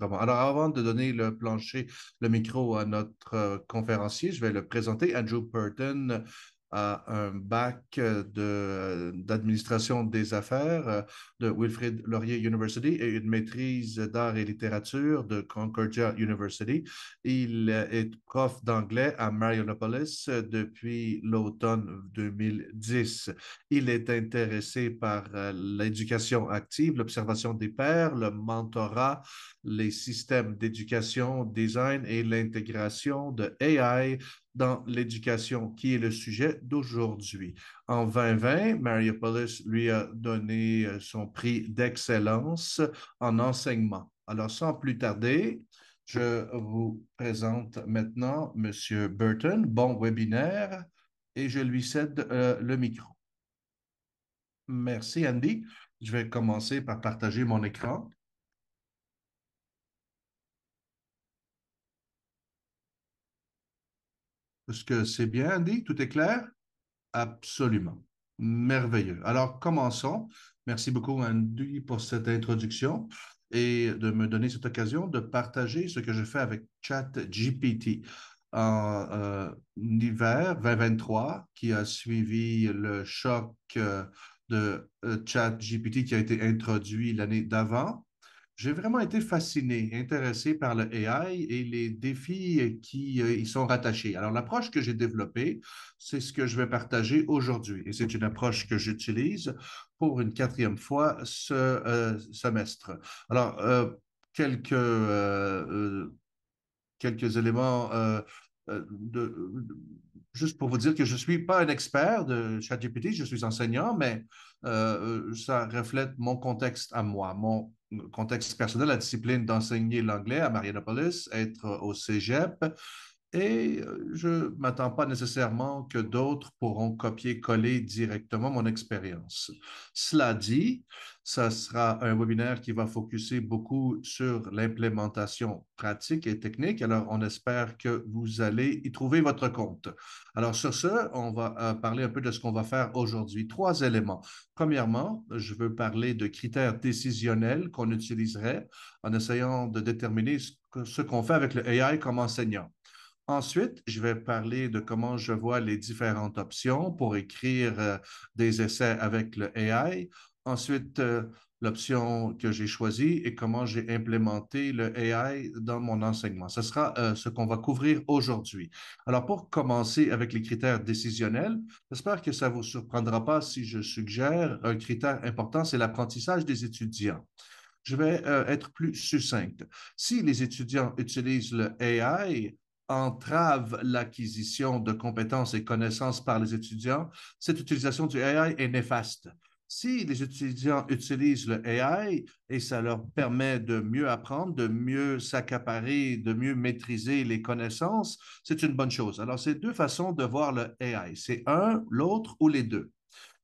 Alors, avant de donner le plancher, le micro à notre euh, conférencier, je vais le présenter. Andrew Burton a un bac de, d'administration des affaires euh, de Wilfrid Laurier University et une maîtrise d'art et littérature de Concordia University. Il est prof d'anglais à Marionopolis depuis l'automne 2010. Il est intéressé par euh, l'éducation active, l'observation des pairs, le mentorat, les systèmes d'éducation, design et l'intégration de AI dans l'éducation, qui est le sujet d'aujourd'hui. En 2020, Mariopolis lui a donné euh, son prix d'excellence en enseignement. Alors, sans plus tarder, je vous présente maintenant M. Burton. Bon webinaire et je lui cède euh, le micro. Merci, Andy. Je vais commencer par partager mon écran. Est-ce que c'est bien, Andy? Tout est clair? Absolument. Merveilleux. Alors, commençons. Merci beaucoup, Andy, pour cette introduction et de me donner cette occasion de partager ce que je fais avec ChatGPT. En euh, hiver 2023, qui a suivi le choc euh, de euh, ChatGPT qui a été introduit l'année d'avant, j'ai vraiment été fasciné, intéressé par le AI et les défis qui euh, y sont rattachés. Alors, l'approche que j'ai développée, c'est ce que je vais partager aujourd'hui. Et c'est une approche que j'utilise pour une quatrième fois ce euh, semestre. Alors, euh, quelques, quelques éléments de, juste pour vous dire que je ne suis pas un expert de ChatGPT, je suis enseignant, mais ça reflète mon contexte à moi, contexte personnel, la discipline d'enseigner l'anglais à Marianopolis, être au cégep. Et euh, je ne m'attends pas nécessairement que d'autres pourront copier-coller directement mon expérience. Cela dit, ça sera un webinaire qui va focuser beaucoup sur l'implémentation pratique et technique. Alors, on espère que vous allez y trouver votre compte. Alors, sur ce, on va euh, parler un peu de ce qu'on va faire aujourd'hui. Trois éléments. Premièrement, je veux parler de critères décisionnels qu'on utiliserait en essayant de déterminer ce qu'on fait avec le AI comme enseignant. Ensuite, je vais parler de comment je vois les différentes options pour écrire euh, des essais avec le AI. Ensuite, euh, l'option que j'ai choisie et comment j'ai implémenté le AI dans mon enseignement. Ce sera euh, ce qu'on va couvrir aujourd'hui. Alors, pour commencer avec les critères décisionnels, j'espère que ça ne vous surprendra pas si je suggère un critère important, c'est l'apprentissage des étudiants. Je vais être plus succinct. Si les étudiants utilisent le AI entrave l'acquisition de compétences et connaissances par les étudiants, cette utilisation du AI est néfaste. Si les étudiants utilisent le AI et ça leur permet de mieux apprendre, de mieux s'accaparer, de mieux maîtriser les connaissances, c'est une bonne chose. Alors, c'est deux façons de voir le AI. C'est un, l'autre ou les deux.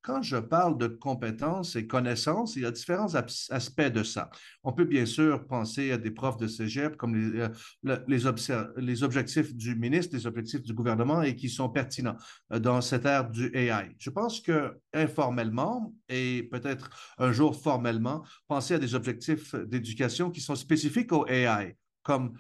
Quand je parle de compétences et connaissances, il y a différents aspects de ça. On peut bien sûr penser à des profs de cégep comme les, euh, les, objectifs du ministre, les objectifs du gouvernement et qui sont pertinents euh, dans cette ère du AI. Je pense que informellement et peut-être un jour formellement, penser à des objectifs d'éducation qui sont spécifiques au AI, comme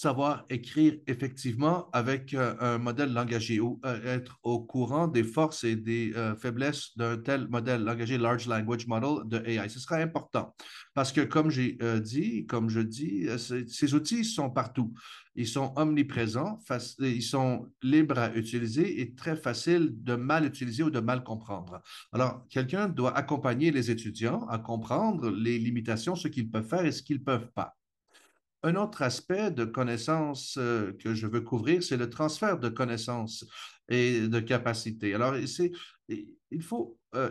savoir écrire effectivement avec euh, un modèle langagier ou euh, être au courant des forces et des euh, faiblesses d'un tel modèle langagier, Large Language Model de AI. Ce sera important parce que, comme j'ai dit, comme je dis, ces outils sont partout. Ils sont omniprésents, ils sont libres à utiliser et très faciles de mal utiliser ou de mal comprendre. Alors, quelqu'un doit accompagner les étudiants à comprendre les limitations, ce qu'ils peuvent faire et ce qu'ils ne peuvent pas. Un autre aspect de connaissances euh, que je veux couvrir, c'est le transfert de connaissances et de capacités. Alors, il faut euh,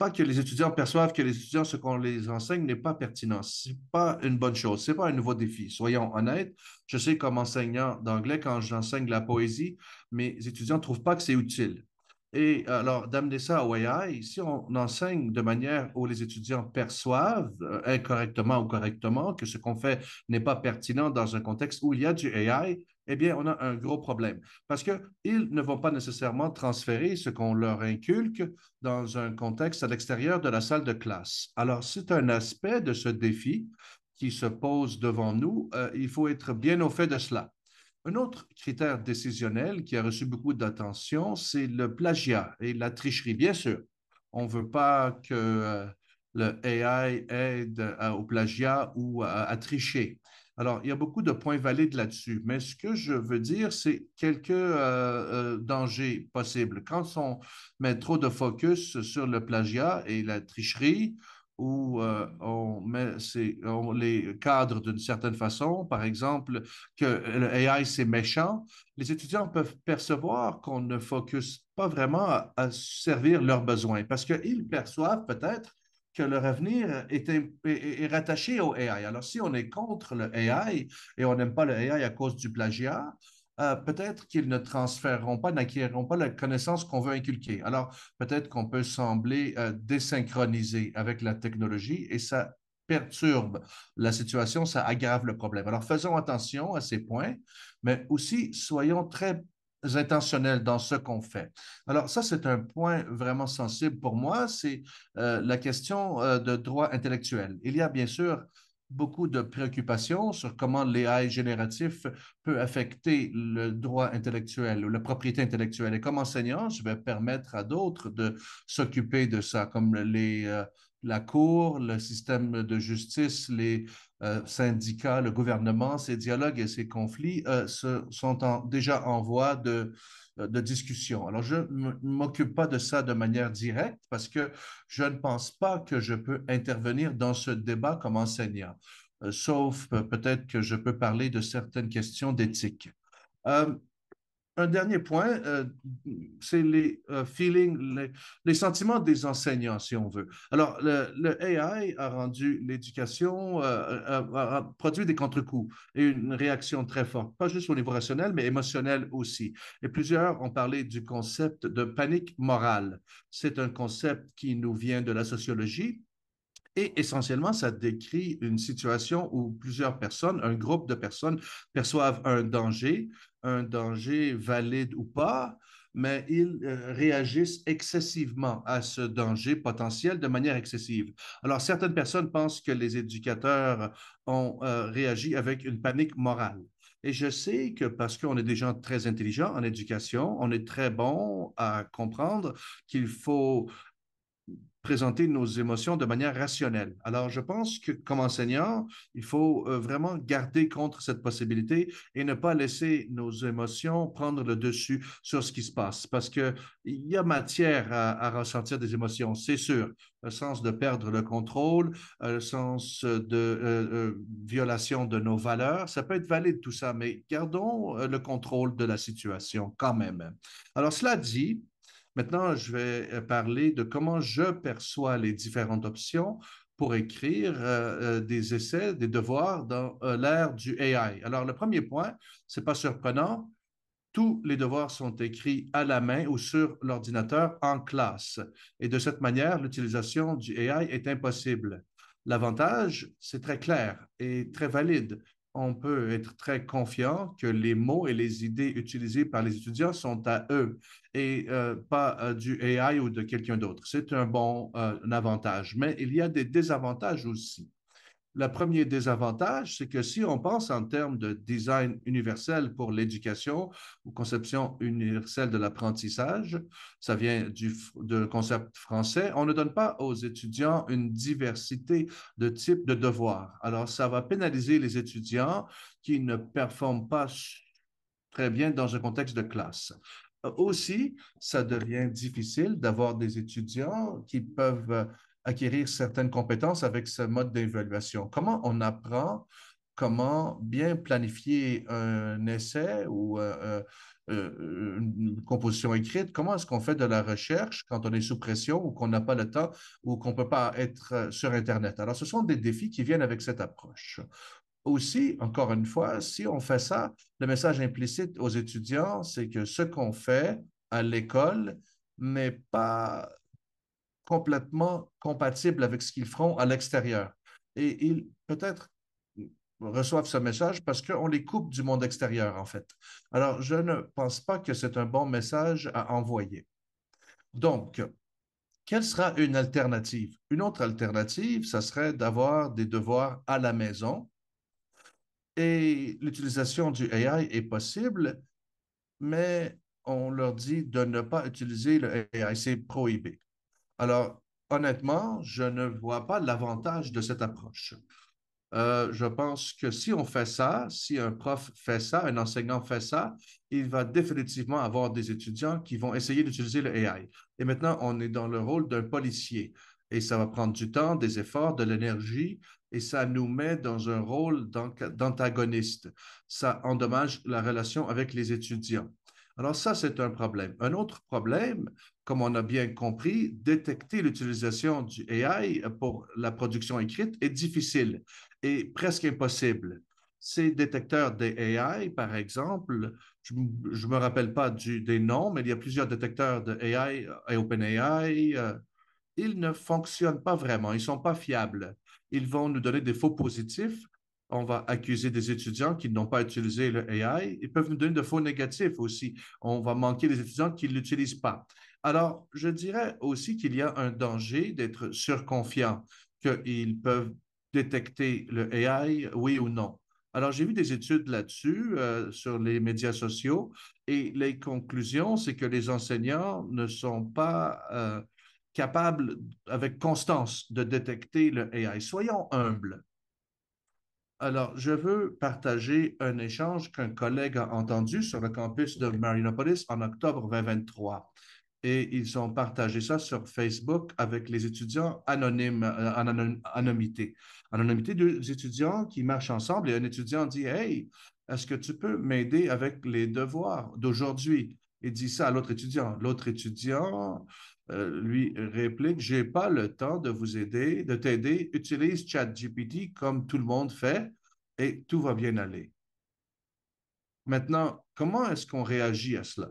pas que les étudiants perçoivent que les étudiants, ce qu'on les enseigne n'est pas pertinent. Ce n'est pas une bonne chose. Ce n'est pas un nouveau défi. Soyons honnêtes. Je sais comme enseignant d'anglais, quand j'enseigne la poésie, mes étudiants ne trouvent pas que c'est utile. Et alors, d'amener ça au AI, si on enseigne de manière où les étudiants perçoivent euh, incorrectement ou correctement que ce qu'on fait n'est pas pertinent dans un contexte où il y a du AI, eh bien, on a un gros problème parce qu'ils ne vont pas nécessairement transférer ce qu'on leur inculque dans un contexte à l'extérieur de la salle de classe. Alors, c'est un aspect de ce défi qui se pose devant nous, euh, il faut être bien au fait de cela. Un autre critère décisionnel qui a reçu beaucoup d'attention, c'est le plagiat et la tricherie. Bien sûr, on ne veut pas que euh, le AI aide au plagiat ou à, tricher. Alors, il y a beaucoup de points valides là-dessus, mais ce que je veux dire, c'est quelques euh, euh, dangers possibles. Quand on met trop de focus sur le plagiat et la tricherie, ou euh, on, met, on les cadre d'une certaine façon, par exemple, que le AI, c'est méchant, les étudiants peuvent percevoir qu'on ne focus pas vraiment à, à servir leurs besoins parce qu'ils perçoivent peut-être que leur avenir est, est, rattaché au AI. Alors, si on est contre le AI et on n'aime pas le AI à cause du plagiat, euh, peut-être qu'ils ne transféreront pas, n'acquériront pas la connaissance qu'on veut inculquer. Alors, peut-être qu'on peut sembler euh, désynchroniser avec la technologie et ça perturbe la situation, ça aggrave le problème. Alors, faisons attention à ces points, mais aussi soyons très intentionnels dans ce qu'on fait. Alors ça, c'est un point vraiment sensible pour moi, c'est euh, la question de droit intellectuel. Il y a bien sûr beaucoup de préoccupations sur comment l'AI génératif peut affecter le droit intellectuel ou la propriété intellectuelle. Et comme enseignant, je vais permettre à d'autres de s'occuper de ça, comme les, euh, la Cour, le système de justice, les euh, syndicats, le gouvernement, ces dialogues et ces conflits euh, sont déjà en voie de, de discussion. Alors, je ne m'occupe pas de ça de manière directe parce que je ne pense pas que je peux intervenir dans ce débat comme enseignant, sauf peut-être que je peux parler de certaines questions d'éthique. Un dernier point, euh, c'est les euh, feelings, les, sentiments des enseignants, si on veut. Alors, le, AI a rendu l'éducation, euh, a, produit des contre-coups et une réaction très forte, pas juste au niveau rationnel, mais émotionnel aussi. Et plusieurs ont parlé du concept de panique morale. C'est un concept qui nous vient de la sociologie, et essentiellement, ça décrit une situation où plusieurs personnes, un groupe de personnes perçoivent un danger, un danger valide ou pas, mais ils euh, réagissent excessivement à ce danger potentiel de manière excessive. Alors, certaines personnes pensent que les éducateurs ont euh, réagi avec une panique morale. Et je sais que parce qu'on est des gens très intelligents en éducation, on est très bon à comprendre qu'il faut présenter nos émotions de manière rationnelle. Alors, je pense que comme enseignant, il faut euh, vraiment garder contre cette possibilité et ne pas laisser nos émotions prendre le dessus sur ce qui se passe, parce qu'il y a matière à, ressentir des émotions, c'est sûr. Le sens de perdre le contrôle, euh, le sens de euh, violation de nos valeurs, ça peut être valide tout ça, mais gardons le contrôle de la situation quand même. Alors, cela dit, Maintenant, je vais euh, parler de comment je perçois les différentes options pour écrire euh, euh, des essais, des devoirs dans l'ère du AI. Alors, le premier point, ce n'est pas surprenant, tous les devoirs sont écrits à la main ou sur l'ordinateur en classe. Et de cette manière, l'utilisation du AI est impossible. L'avantage, c'est très clair et très valide on peut être très confiant que les mots et les idées utilisées par les étudiants sont à eux et euh, pas euh, du AI ou de quelqu'un d'autre. C'est un bon euh, avantage, mais il y a des désavantages aussi. Le premier désavantage, c'est que si on pense en termes de design universel pour l'éducation ou conception universelle de l'apprentissage, ça vient du concept français, on ne donne pas aux étudiants une diversité de types de devoirs. Alors, ça va pénaliser les étudiants qui ne performent pas très bien dans un contexte de classe. Aussi, ça devient difficile d'avoir des étudiants qui peuvent acquérir certaines compétences avec ce mode d'évaluation. Comment on apprend comment bien planifier un essai ou euh, euh, euh, une composition écrite, comment est-ce qu'on fait de la recherche quand on est sous pression ou qu'on n'a pas le temps ou qu'on ne peut pas être sur Internet? Alors, ce sont des défis qui viennent avec cette approche. Aussi, encore une fois, si on fait ça, le message implicite aux étudiants, c'est que ce qu'on fait à l'école n'est pas complètement compatible avec ce qu'ils feront à l'extérieur. Et ils peut-être reçoivent ce message parce qu'on les coupe du monde extérieur, en fait. Alors, je ne pense pas que c'est un bon message à envoyer. Donc, quelle sera une alternative? Une autre alternative, ça serait d'avoir des devoirs à la maison. Et l'utilisation du AI est possible, mais on leur dit de ne pas utiliser le AI, c'est prohibé. Alors, honnêtement, je ne vois pas l'avantage de cette approche. Euh, je pense que si on fait ça, si un prof fait ça, un enseignant fait ça, il va définitivement avoir des étudiants qui vont essayer d'utiliser le AI. Et maintenant, on est dans le rôle d'un policier. Et ça va prendre du temps, des efforts, de l'énergie, et ça nous met dans un rôle d'antagoniste. Ça endommage la relation avec les étudiants. Alors ça, c'est un problème. Un autre problème, comme on a bien compris, détecter l'utilisation du AI pour la production écrite est difficile et presque impossible. Ces détecteurs des AI, par exemple, je ne me rappelle pas des noms, mais il y a plusieurs détecteurs de AI et OpenAI. Euh, ils ne fonctionnent pas vraiment, ils ne sont pas fiables. Ils vont nous donner des faux positifs. On va accuser des étudiants qui n'ont pas utilisé le AI. Ils peuvent nous donner de faux négatifs aussi. On va manquer des étudiants qui ne l'utilisent pas. Alors, je dirais aussi qu'il y a un danger d'être surconfiant, qu'ils peuvent détecter le AI, oui ou non. Alors, j'ai vu des études là-dessus euh, sur les médias sociaux et les conclusions, c'est que les enseignants ne sont pas euh, capables avec constance de détecter le AI. Soyons humbles. Alors, je veux partager un échange qu'un collègue a entendu sur le campus de Marinopolis en octobre 2023 et ils ont partagé ça sur Facebook avec les étudiants anonymes, euh, en anonymité. Anonymité, deux étudiants qui marchent ensemble et un étudiant dit Hey, est-ce que tu peux m'aider avec les devoirs d'aujourd'hui? Il dit ça à l'autre étudiant. L'autre étudiant euh, lui réplique J'ai pas le temps de vous aider, de t'aider. Utilise ChatGPT comme tout le monde fait et tout va bien aller. Maintenant, comment est-ce qu'on réagit à cela?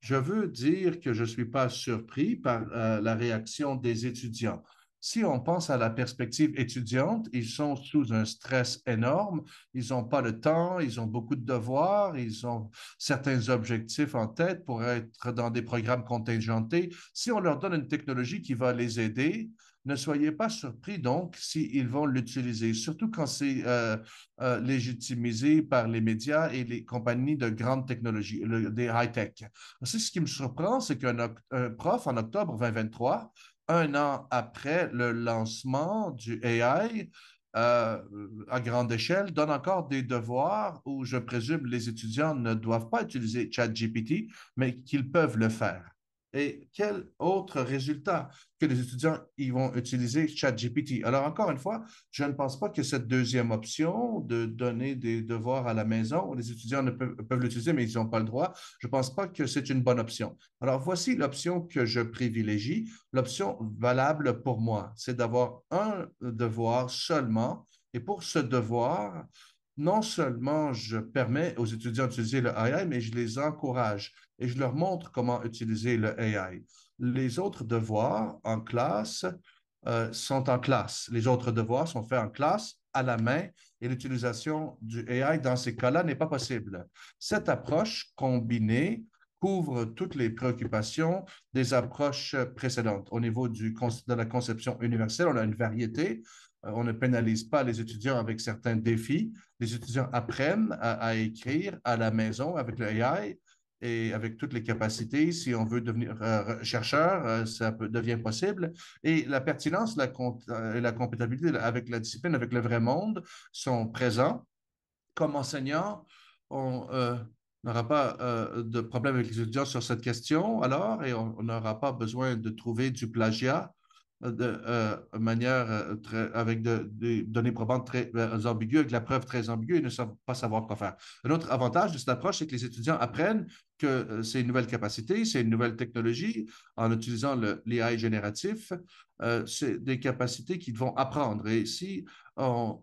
je veux dire que je ne suis pas surpris par euh, la réaction des étudiants. Si on pense à la perspective étudiante, ils sont sous un stress énorme, ils n'ont pas le temps, ils ont beaucoup de devoirs, ils ont certains objectifs en tête pour être dans des programmes contingentés. Si on leur donne une technologie qui va les aider, ne soyez pas surpris donc s'ils vont l'utiliser, surtout quand c'est euh, euh, légitimisé par les médias et les compagnies de grande technologie, des high-tech. Ce qui me surprend, c'est qu'un prof en octobre 2023, un an après le lancement du AI, euh, à grande échelle donne encore des devoirs où je présume les étudiants ne doivent pas utiliser ChatGPT, mais qu'ils peuvent le faire. Et quel autre résultat que les étudiants ils vont utiliser ChatGPT? Alors, encore une fois, je ne pense pas que cette deuxième option de donner des devoirs à la maison, où les étudiants ne peuvent, peuvent l'utiliser, mais ils n'ont pas le droit, je ne pense pas que c'est une bonne option. Alors, voici l'option que je privilégie, l'option valable pour moi, c'est d'avoir un devoir seulement. Et pour ce devoir, non seulement je permets aux étudiants d'utiliser le AI, mais je les encourage et je leur montre comment utiliser le AI. Les autres devoirs en classe euh, sont en classe. Les autres devoirs sont faits en classe à la main et l'utilisation du AI dans ces cas-là n'est pas possible. Cette approche combinée couvre toutes les préoccupations des approches précédentes. Au niveau de la conception universelle, on a une variété on ne pénalise pas les étudiants avec certains défis. Les étudiants apprennent à, écrire à la maison avec le AI et avec toutes les capacités. Si on veut devenir euh, chercheur, euh, ça devient possible. Et la pertinence la, et la compatibilité avec la discipline, avec le vrai monde, sont présents. Comme enseignant, on n'aura pas de problème avec les étudiants sur cette question alors, et on n'aura pas besoin de trouver du plagiat de euh, manière euh, avec des données probantes très euh, ambiguës, avec la preuve très ambiguë et ne savent pas savoir quoi faire. Un autre avantage de cette approche, c'est que les étudiants apprennent que c'est une nouvelle capacité, c'est une nouvelle technologie en utilisant l'AI génératif. c'est des capacités qu'ils vont apprendre. Et si on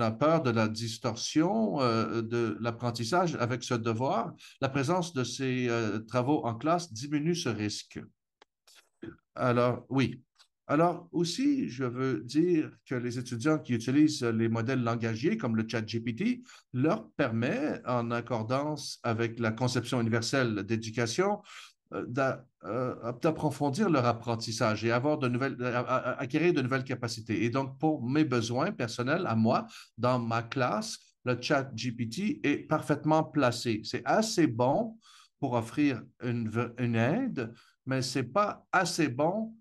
a peur de la distorsion de l'apprentissage avec ce devoir. La présence de ces travaux en classe diminue ce risque. Alors, oui. Alors, aussi, je veux dire que les étudiants qui utilisent les modèles langagiers comme le chat GPT leur permet, en accordance avec la conception universelle d'éducation, d'approfondir leur apprentissage et avoir de nouvelles, acquérir de nouvelles capacités. Et donc, pour mes besoins personnels, à moi, dans ma classe, le chat GPT est parfaitement placé. C'est assez bon pour offrir une aide, mais ce n'est pas assez bon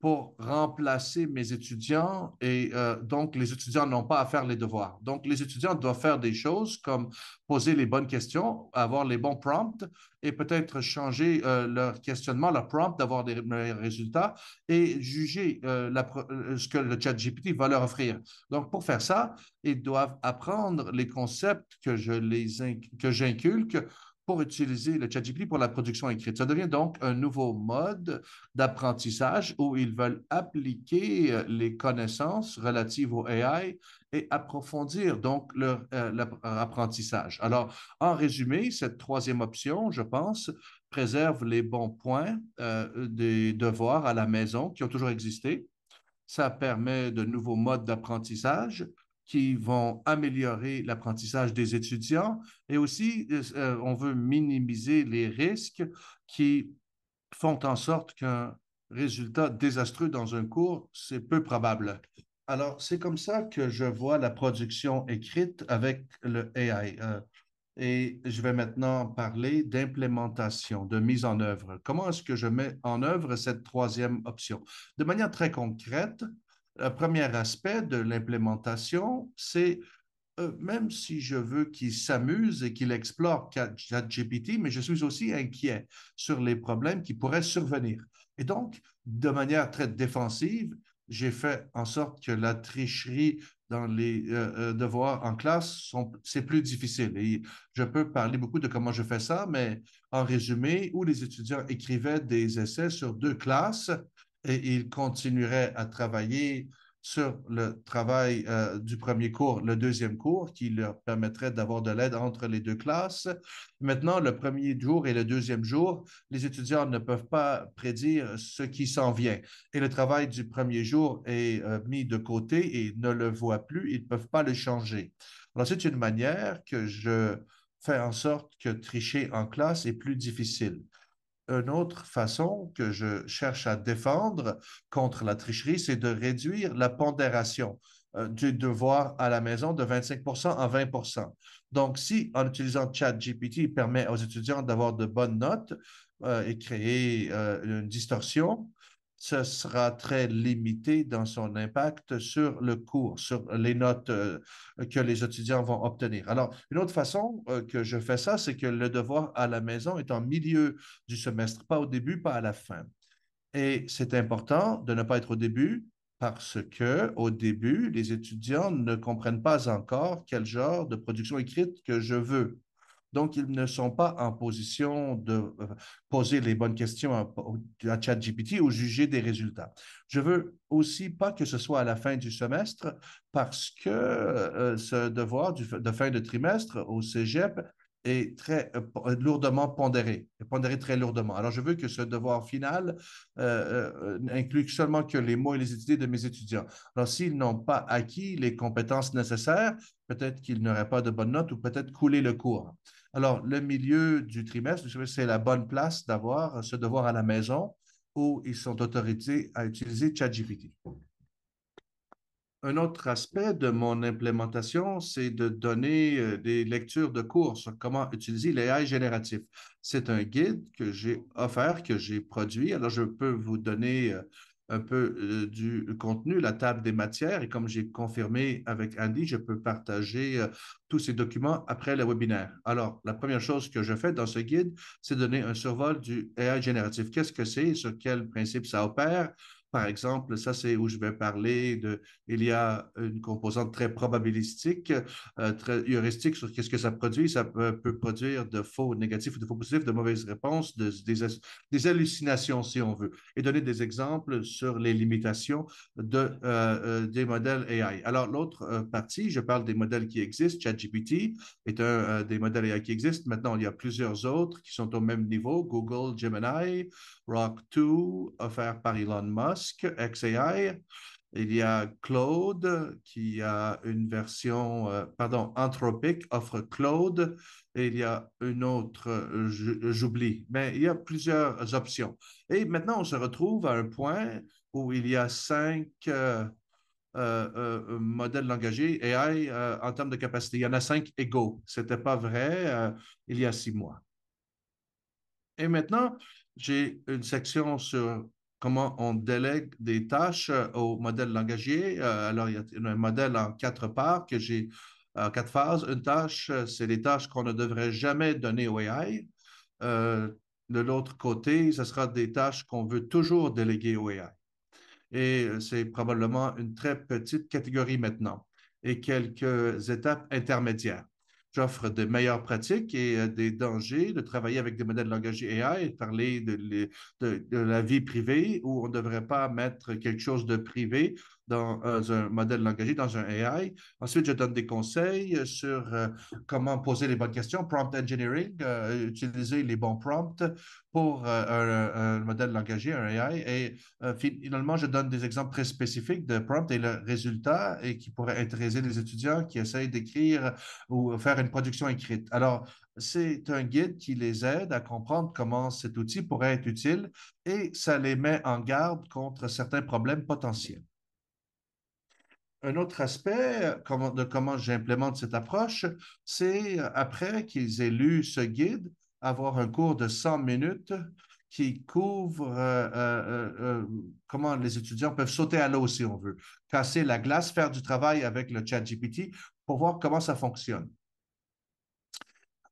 pour remplacer mes étudiants et euh, donc les étudiants n'ont pas à faire les devoirs. Donc les étudiants doivent faire des choses comme poser les bonnes questions, avoir les bons prompts et peut-être changer euh, leur questionnement, leur prompt, d'avoir des meilleurs résultats et juger euh, ce que le chat GPT va leur offrir. Donc pour faire ça, ils doivent apprendre les concepts que je les que j'inculque pour utiliser le ChatGPT pour la production écrite. Ça devient donc un nouveau mode d'apprentissage où ils veulent appliquer euh, les connaissances relatives au AI et approfondir donc leur, euh, apprentissage. Alors, en résumé, cette troisième option, je pense, préserve les bons points euh, des devoirs à la maison qui ont toujours existé. Ça permet de nouveaux modes d'apprentissage qui vont améliorer l'apprentissage des étudiants et aussi euh, on veut minimiser les risques qui font en sorte qu'un résultat désastreux dans un cours, c'est peu probable. Alors, c'est comme ça que je vois la production écrite avec le AI. Euh, et je vais maintenant parler d'implémentation, de mise en œuvre. Comment est-ce que je mets en œuvre cette troisième option? De manière très concrète, le premier aspect de l'implémentation, c'est euh, même si je veux qu'il s'amuse et qu'il explore ChatGPT, mais je suis aussi inquiet sur les problèmes qui pourraient survenir. Et donc, de manière très défensive, j'ai fait en sorte que la tricherie dans les euh, euh, devoirs en classe, c'est plus difficile. Et je peux parler beaucoup de comment je fais ça, mais en résumé, où les étudiants écrivaient des essais sur deux classes, et ils continueraient à travailler sur le travail euh, du premier cours, le deuxième cours, qui leur permettrait d'avoir de l'aide entre les deux classes. Maintenant, le premier jour et le deuxième jour, les étudiants ne peuvent pas prédire ce qui s'en vient. Et le travail du premier jour est euh, mis de côté et ne le voient plus, ils ne peuvent pas le changer. Alors, c'est une manière que je fais en sorte que tricher en classe est plus difficile une autre façon que je cherche à défendre contre la tricherie, c'est de réduire la pondération euh, du devoir à la maison de 25% en 20% Donc, si en utilisant ChatGPT, il permet aux étudiants d'avoir de bonnes notes euh, et créer euh, une distorsion, ce sera très limité dans son impact sur le cours, sur les notes euh, que les étudiants vont obtenir. Alors, une autre façon euh, que je fais ça, c'est que le devoir à la maison est en milieu du semestre, pas au début, pas à la fin. Et c'est important de ne pas être au début parce que au début, les étudiants ne comprennent pas encore quel genre de production écrite que je veux. Donc, ils ne sont pas en position de euh, poser les bonnes questions à, ChatGPT ou juger des résultats. Je veux aussi pas que ce soit à la fin du semestre parce que euh, ce devoir de fin de trimestre au Cégep est très euh, lourdement pondéré, pondéré très lourdement. Alors, je veux que ce devoir final euh, inclue seulement que les mots et les idées de mes étudiants. Alors, s'ils n'ont pas acquis les compétences nécessaires, peut-être qu'ils n'auraient pas de bonnes notes ou peut-être couler le cours. Alors, le milieu du trimestre, c'est la bonne place d'avoir ce devoir à la maison où ils sont autorisés à utiliser ChatGPT. Un autre aspect de mon implémentation, c'est de donner euh, des lectures de cours sur comment utiliser l'AI génératif. C'est un guide que j'ai offert, que j'ai produit. Alors, je peux vous donner euh, un peu euh, du contenu, la table des matières. Et comme j'ai confirmé avec Andy, je peux partager tous ces documents après le webinaire. Alors, la première chose que je fais dans ce guide, c'est donner un survol du AI génératif. Qu'est-ce que c'est, sur quel principe ça opère, par exemple, ça, c'est où je vais parler de, il y a une composante très probabilistique, euh, très heuristique sur qu'est-ce que ça produit. Ça peut, produire de faux négatifs ou de faux positifs, de mauvaises réponses, de, des, des, hallucinations, si on veut, et donner des exemples sur les limitations de, euh, euh, des modèles AI. Alors, l'autre partie, je parle des modèles qui existent. ChatGPT est un des modèles AI qui existent. Maintenant, il y a plusieurs autres qui sont au même niveau, Google, Gemini, Rock 2, offert par Elon Musk XAI. Il y a Claude qui a une version, euh, pardon, Anthropic offre Claude et il y a une autre, euh, j'oublie, mais il y a plusieurs options. Et maintenant, on se retrouve à un point où il y a cinq euh, modèles langagés AI en termes de capacité. Il y en a cinq égaux. Ce n'était pas vrai il y a six mois. Et maintenant, j'ai une section sur comment on délègue des tâches euh, au modèle langagier. Euh, alors, il y a un modèle en quatre parts que j'ai en quatre phases. Une tâche, euh, c'est les tâches qu'on ne devrait jamais donner au AI. de l'autre côté, ce sera des tâches qu'on veut toujours déléguer au AI. Et c'est probablement une très petite catégorie maintenant et quelques étapes intermédiaires. J'offre de meilleures pratiques et euh, des dangers de travailler avec des modèles de langage AI et parler de, de, la vie privée où on ne devrait pas mettre quelque chose de privé dans euh, un modèle langagé, dans un AI. Ensuite, je donne des conseils sur euh, comment poser les bonnes questions, prompt engineering, utiliser les bons prompts pour un, modèle langagé, un AI. Et finalement, je donne des exemples très spécifiques de prompts et le résultat et qui pourraient intéresser les étudiants qui essayent d'écrire ou faire une production écrite. Alors, c'est un guide qui les aide à comprendre comment cet outil pourrait être utile et ça les met en garde contre certains problèmes potentiels. Un autre aspect de comment j'implémente cette approche, c'est après qu'ils aient lu ce guide, avoir un cours de 100 minutes qui couvre euh, euh, euh, comment les étudiants peuvent sauter à l'eau, si on veut, casser la glace, faire du travail avec le chat GPT pour voir comment ça fonctionne.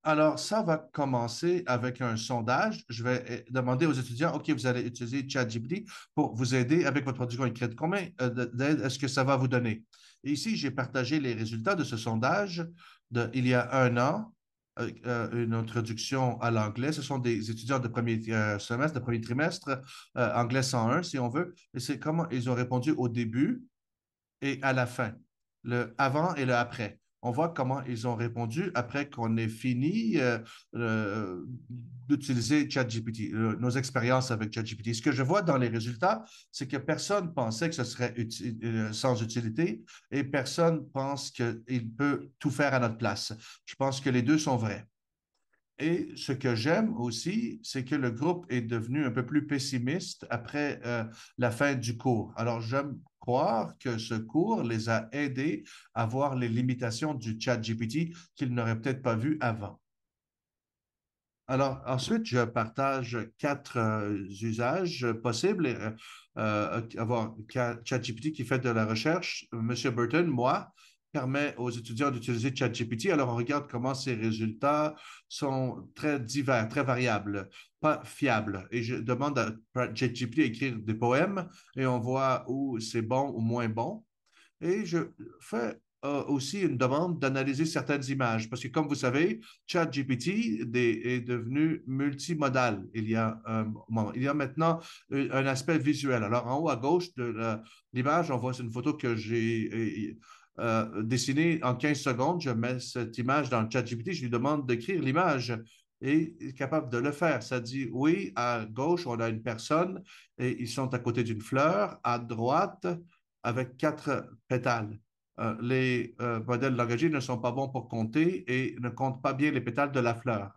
Alors, ça va commencer avec un sondage. Je vais eh, demander aux étudiants, OK, vous allez utiliser ChatGPT pour vous aider avec votre production écrite. Combien euh, d'aide est-ce que ça va vous donner? Ici, j'ai partagé les résultats de ce sondage de, il y a un an, euh, une introduction à l'anglais. Ce sont des étudiants de premier euh, semestre, de premier trimestre, anglais 101, si on veut. Et c'est comment ils ont répondu au début et à la fin, le avant et le après on voit comment ils ont répondu après qu'on ait fini euh, euh, d'utiliser ChatGPT, euh, nos expériences avec ChatGPT. Ce que je vois dans les résultats, c'est que personne pensait que ce serait sans utilité et personne pense qu'il peut tout faire à notre place. Je pense que les deux sont vrais. Et ce que j'aime aussi, c'est que le groupe est devenu un peu plus pessimiste après la fin du cours. Alors, j'aime croire que ce cours les a aidés à voir les limitations du chat GPT qu'ils n'auraient peut-être pas vues avant. Alors, ensuite, je partage quatre euh, usages possibles. Euh, euh, avoir ChatGPT qui fait de la recherche. Monsieur Burton, moi, permet aux étudiants d'utiliser ChatGPT. Alors, on regarde comment ces résultats sont très divers, très variables, pas fiables. Et je demande à ChatGPT d'écrire des poèmes et on voit où c'est bon ou moins bon. Et je fais euh, aussi une demande d'analyser certaines images parce que, comme vous savez, ChatGPT est devenu multimodal. Il y a, il y a maintenant un aspect visuel. Alors, en haut à gauche de l'image, on voit une photo que j'ai euh, dessiner en 15 secondes, je mets cette image dans le chat GPT, je lui demande d'écrire l'image et il est capable de le faire. Ça dit oui, à gauche, on a une personne et ils sont à côté d'une fleur, à droite, avec quatre pétales. Euh, les euh, modèles langagiers ne sont pas bons pour compter et ne comptent pas bien les pétales de la fleur.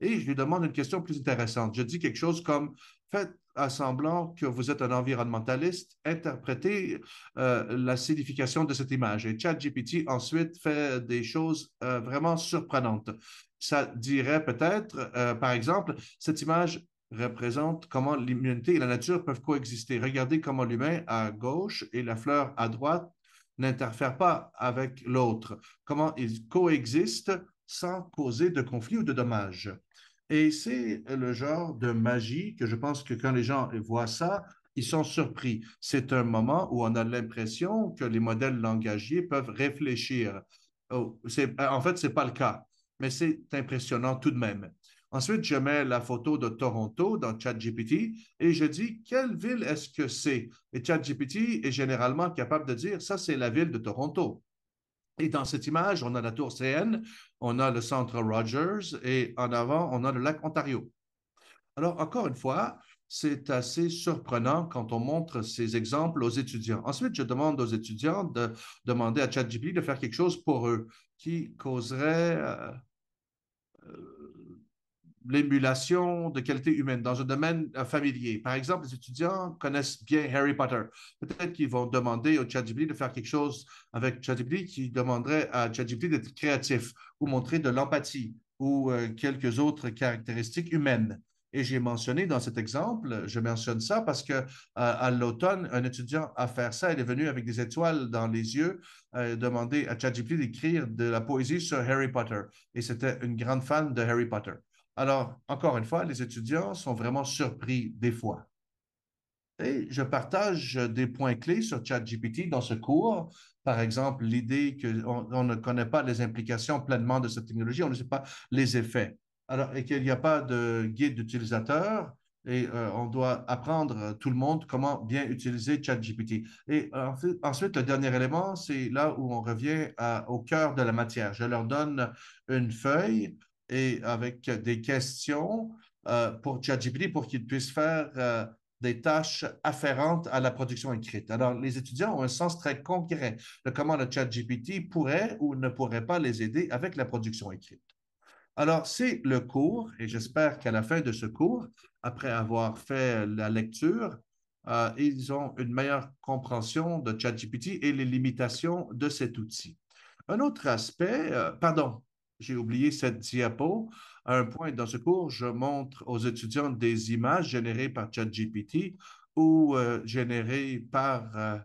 Et je lui demande une question plus intéressante. Je dis quelque chose comme faites à semblant que vous êtes un environnementaliste, interprétez euh, la signification de cette image. Et ChatGPT ensuite fait des choses euh, vraiment surprenantes. Ça dirait peut-être, euh, par exemple, cette image représente comment l'immunité et la nature peuvent coexister. Regardez comment l'humain à gauche et la fleur à droite n'interfèrent pas avec l'autre, comment ils coexistent sans causer de conflit ou de dommages. Et c'est le genre de magie que je pense que quand les gens voient ça, ils sont surpris. C'est un moment où on a l'impression que les modèles langagiers peuvent réfléchir. Oh, en fait, ce n'est pas le cas, mais c'est impressionnant tout de même. Ensuite, je mets la photo de Toronto dans ChatGPT et je dis quelle ville est-ce que c'est? Et ChatGPT est généralement capable de dire ça, c'est la ville de Toronto. Et dans cette image, on a la tour CN, on a le centre Rogers et en avant, on a le lac Ontario. Alors, encore une fois, c'est assez surprenant quand on montre ces exemples aux étudiants. Ensuite, je demande aux étudiants de demander à ChatGPT de faire quelque chose pour eux qui causerait euh, euh, l'émulation de qualité humaine dans un domaine euh, familier. Par exemple, les étudiants connaissent bien Harry Potter. Peut-être qu'ils vont demander au ChatGPT de faire quelque chose avec ChatGPT qui demanderait à ChatGPT d'être créatif ou montrer de l'empathie ou quelques autres caractéristiques humaines. Et j'ai mentionné dans cet exemple, je mentionne ça parce que euh, à l'automne, un étudiant a fait ça, il est venu avec des étoiles dans les yeux, euh, demander à ChatGPT d'écrire de la poésie sur Harry Potter. Et c'était une grande fan de Harry Potter. Alors, encore une fois, les étudiants sont vraiment surpris des fois. Et je partage des points clés sur ChatGPT dans ce cours. Par exemple, l'idée qu'on on ne connaît pas les implications pleinement de cette technologie, on ne sait pas les effets alors, et qu'il n'y a pas de guide d'utilisateur et euh, on doit apprendre euh, tout le monde comment bien utiliser ChatGPT. Et ensuite, le dernier élément, c'est là où on revient au cœur de la matière. Je leur donne une feuille et avec des questions euh, pour ChatGPT pour qu'ils puissent faire des tâches afférentes à la production écrite. Alors, les étudiants ont un sens très concret de comment le ChatGPT pourrait ou ne pourrait pas les aider avec la production écrite. Alors, c'est le cours, et j'espère qu'à la fin de ce cours, après avoir fait la lecture, euh, ils ont une meilleure compréhension de ChatGPT et les limitations de cet outil. Un autre aspect, euh, pardon, j'ai oublié cette diapo. À un point dans ce cours, je montre aux étudiants des images générées par ChatGPT ou euh, générées par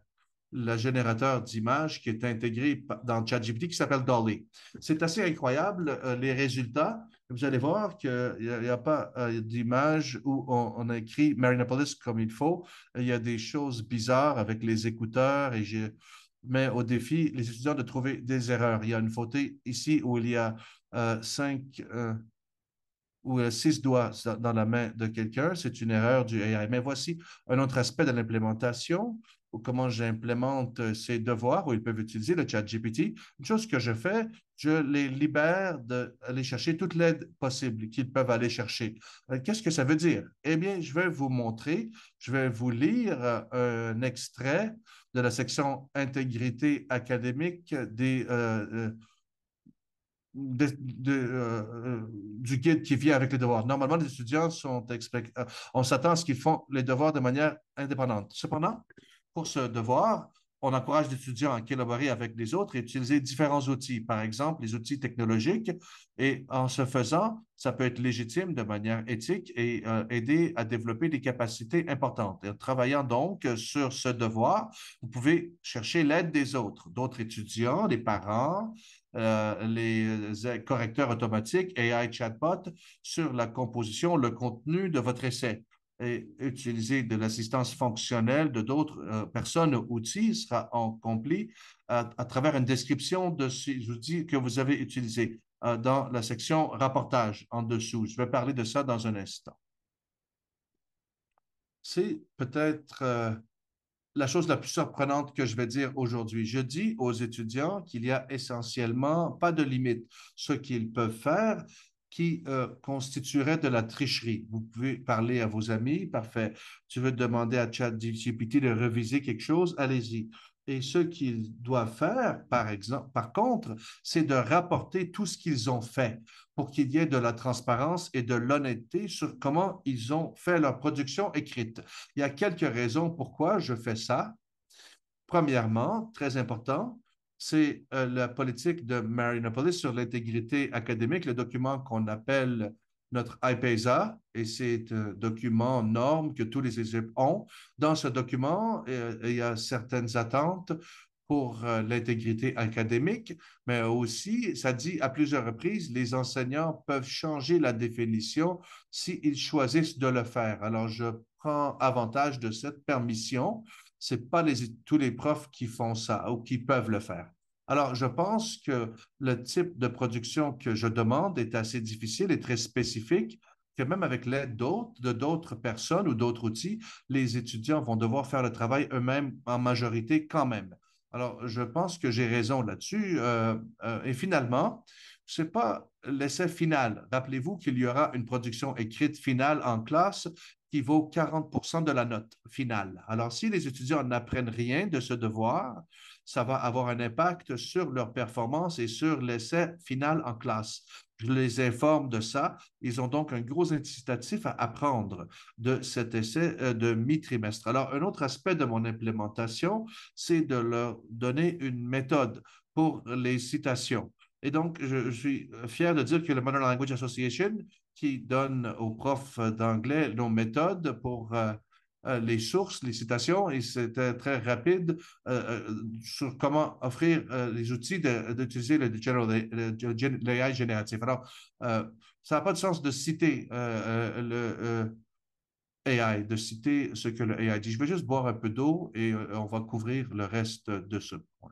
le générateur d'images qui est intégré dans ChatGPT qui s'appelle Dolly. C'est assez incroyable euh, les résultats. Vous allez voir qu'il n'y a, pas euh, d'image où on, a écrit Marinopolis comme il faut. Il y a des choses bizarres avec les écouteurs et je mets au défi les étudiants de trouver des erreurs. Il y a une photo ici où il y a euh, cinq ou six doigts dans la main de quelqu'un. C'est une erreur du AI. Mais voici un autre aspect de l'implémentation ou comment j'implémente euh, ces devoirs où ils peuvent utiliser le chat GPT. Une chose que je fais, je les libère d'aller chercher toute l'aide possible qu'ils peuvent aller chercher. Euh, qu'est-ce que ça veut dire? Eh bien, je vais vous montrer, je vais vous lire euh, un extrait de la section intégrité académique du guide qui vient avec les devoirs. Normalement, les étudiants sont on s'attend à ce qu'ils font les devoirs de manière indépendante. Cependant, pour ce devoir, on encourage les étudiants à collaborer avec les autres et utiliser différents outils, par exemple les outils technologiques. Et en ce faisant, ça peut être légitime de manière éthique et euh, aider à développer des capacités importantes. En travaillant donc sur ce devoir, vous pouvez chercher l'aide des autres, d'autres étudiants, des parents, euh, les euh, correcteurs automatiques, AI chatbot, sur la composition, le contenu de votre essai et utiliser de l'assistance fonctionnelle de d'autres euh, personnes ou outils sera accompli à, à, travers une description de ces outils que vous avez utilisés euh, dans la section rapportage en dessous. Je vais parler de ça dans un instant. C'est peut-être euh, la chose la plus surprenante que je vais dire aujourd'hui. Je dis aux étudiants qu'il y a essentiellement pas de limite. Ce qu'ils peuvent faire, qui euh, constituerait de la tricherie. Vous pouvez parler à vos amis, parfait. Tu veux demander à ChatGPT de reviser quelque chose, allez-y. Et ce qu'ils doivent faire, par exemple, par contre, c'est de rapporter tout ce qu'ils ont fait pour qu'il y ait de la transparence et de l'honnêteté sur comment ils ont fait leur production écrite. Il y a quelques raisons pourquoi je fais ça. Premièrement, très important, c'est euh, la politique de Marinopolis sur l'intégrité académique, le document qu'on appelle notre IPESA, et c'est un document norme que tous les élèves ont. Dans ce document, euh, il y a certaines attentes pour euh, l'intégrité académique, mais aussi, ça dit à plusieurs reprises, les enseignants peuvent changer la définition s'ils choisissent de le faire. Alors, je prends avantage de cette permission c'est pas tous les profs qui font ça ou qui peuvent le faire. Alors, je pense que le type de production que je demande est assez difficile et très spécifique, que même avec l'aide d'autres, de d'autres personnes ou d'autres outils, les étudiants vont devoir faire le travail eux-mêmes en majorité quand même. Alors, je pense que j'ai raison là-dessus. Euh, euh, et finalement, ce n'est pas l'essai final. Rappelez-vous qu'il y aura une production écrite finale en classe qui vaut 40% de la note finale. Alors, si les étudiants n'apprennent rien de ce devoir, ça va avoir un impact sur leur performance et sur l'essai final en classe. Je les informe de ça. Ils ont donc un gros incitatif à apprendre de cet essai euh, de mi-trimestre. Alors, un autre aspect de mon implémentation, c'est de leur donner une méthode pour les citations. Et donc, je, suis fier de dire que le Modern Language Association, qui donne aux profs d'anglais nos méthodes pour euh, euh, les sources, les citations, et c'était très rapide euh, sur comment offrir les outils d'utiliser le, l'AI génératif. Alors, ça n'a pas de sens de citer le AI, de citer ce que le AI dit. Je vais juste boire un peu d'eau et on va couvrir le reste de ce point.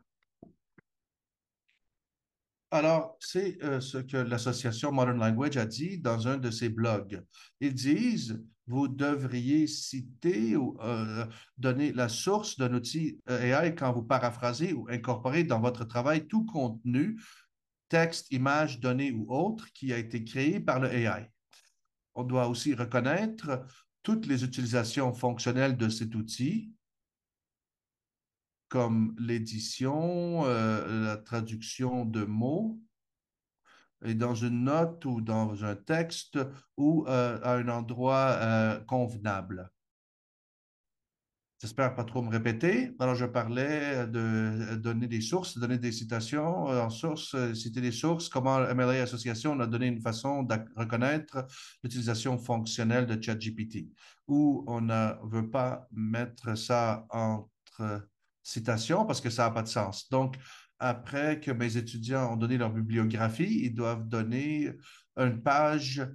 Alors, c'est euh, ce que l'association Modern Language a dit dans un de ses blogs. Ils disent, vous devriez citer ou euh, donner la source d'un outil euh, AI quand vous paraphrasez ou incorporez dans votre travail tout contenu, texte, image, données ou autre qui a été créé par le AI. On doit aussi reconnaître toutes les utilisations fonctionnelles de cet outil, comme l'édition, euh, la traduction de mots, et dans une note ou dans un texte ou euh, à un endroit euh, convenable. J'espère pas trop me répéter. Alors, je parlais de donner des sources, donner des citations en source, citer des sources, comment MLA Association a donné une façon de reconnaître l'utilisation fonctionnelle de ChatGPT, où on ne veut pas mettre ça entre citation parce que ça n'a pas de sens. Donc, après que mes étudiants ont donné leur bibliographie, ils doivent donner une page